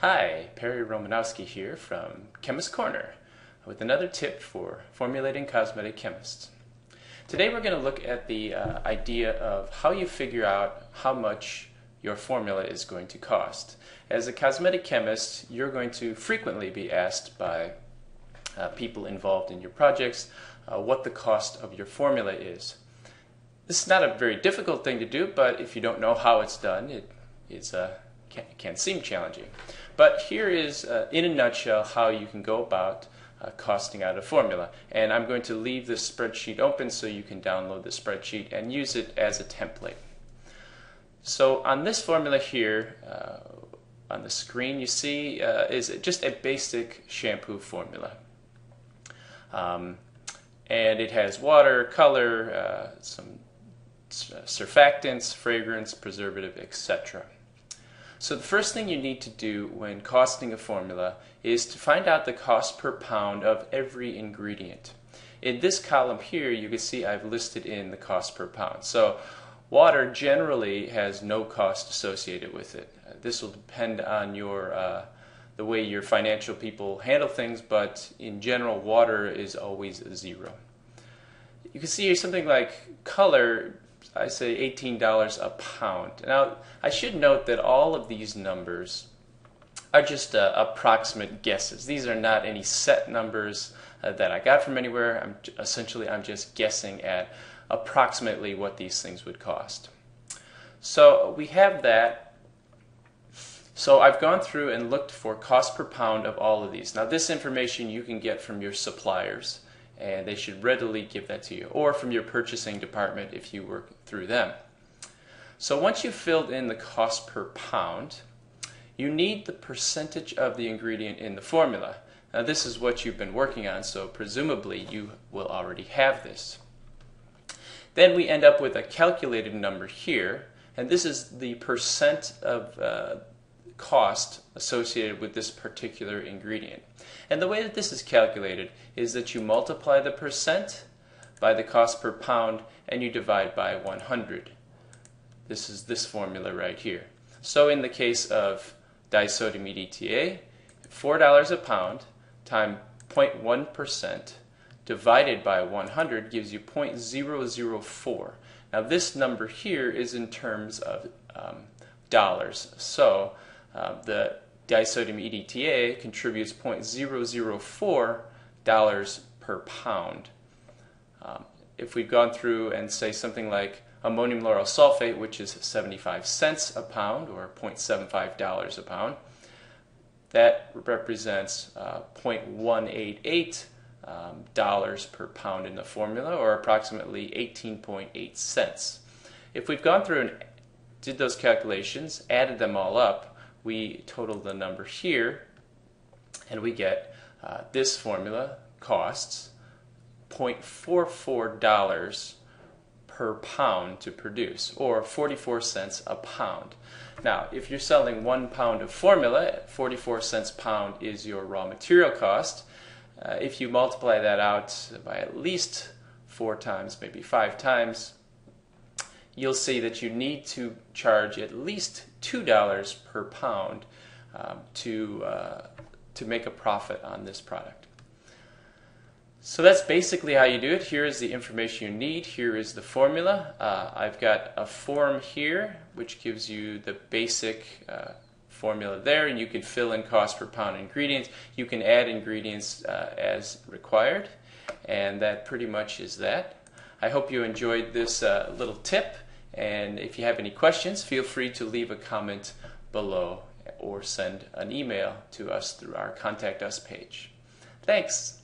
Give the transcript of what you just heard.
Hi, Perry Romanowski here from Chemists Corner with another tip for formulating cosmetic chemists. Today we're going to look at the uh, idea of how you figure out how much your formula is going to cost. As a cosmetic chemist, you're going to frequently be asked by uh, people involved in your projects uh, what the cost of your formula is. This is not a very difficult thing to do, but if you don't know how it's done, it it's, uh, can, seem challenging. But here is, uh, in a nutshell, how you can go about uh, costing out a formula. And I'm going to leave this spreadsheet open so you can download the spreadsheet and use it as a template. So on this formula here, uh, on the screen you see uh, is just a basic shampoo formula. Um, and it has water, color, uh, some surfactants, fragrance, preservative, etc. So the first thing you need to do when costing a formula is to find out the cost per pound of every ingredient. In this column here, you can see I've listed in the cost per pound. So water generally has no cost associated with it. This will depend on your uh, the way your financial people handle things, but in general, water is always zero. You can see something like color I say $18 a pound. Now, I should note that all of these numbers are just uh, approximate guesses. These are not any set numbers uh, that I got from anywhere. I'm essentially I'm just guessing at approximately what these things would cost. So we have that. So I've gone through and looked for cost per pound of all of these. Now this information you can get from your suppliers and they should readily give that to you, or from your purchasing department if you work through them. So once you've filled in the cost per pound, you need the percentage of the ingredient in the formula. Now this is what you've been working on, so presumably you will already have this. Then we end up with a calculated number here, and this is the percent of uh, cost associated with this particular ingredient. And the way that this is calculated is that you multiply the percent by the cost per pound and you divide by 100. This is this formula right here. So in the case of disodium EDTA, $4 a pound times 0.1% divided by 100 gives you 0.004. Now this number here is in terms of um, dollars. So uh, the disodium EDTA contributes 0.004 dollars per pound. Um, if we've gone through and say something like ammonium lauryl sulfate, which is 75 cents a pound or 0.75 dollars a pound, that represents uh, 0.188 um, dollars per pound in the formula, or approximately 18.8 cents. If we've gone through and did those calculations, added them all up, we total the number here, and we get uh, this formula costs $0.44 per pound to produce, or 44 cents a pound. Now, if you're selling one pound of formula, 44 cents pound is your raw material cost. Uh, if you multiply that out by at least four times, maybe five times, you'll see that you need to charge at least $2 per pound um, to, uh, to make a profit on this product. So that's basically how you do it. Here is the information you need. Here is the formula. Uh, I've got a form here which gives you the basic uh, formula there and you can fill in cost per pound ingredients. You can add ingredients uh, as required and that pretty much is that. I hope you enjoyed this uh, little tip. And if you have any questions, feel free to leave a comment below or send an email to us through our Contact Us page. Thanks.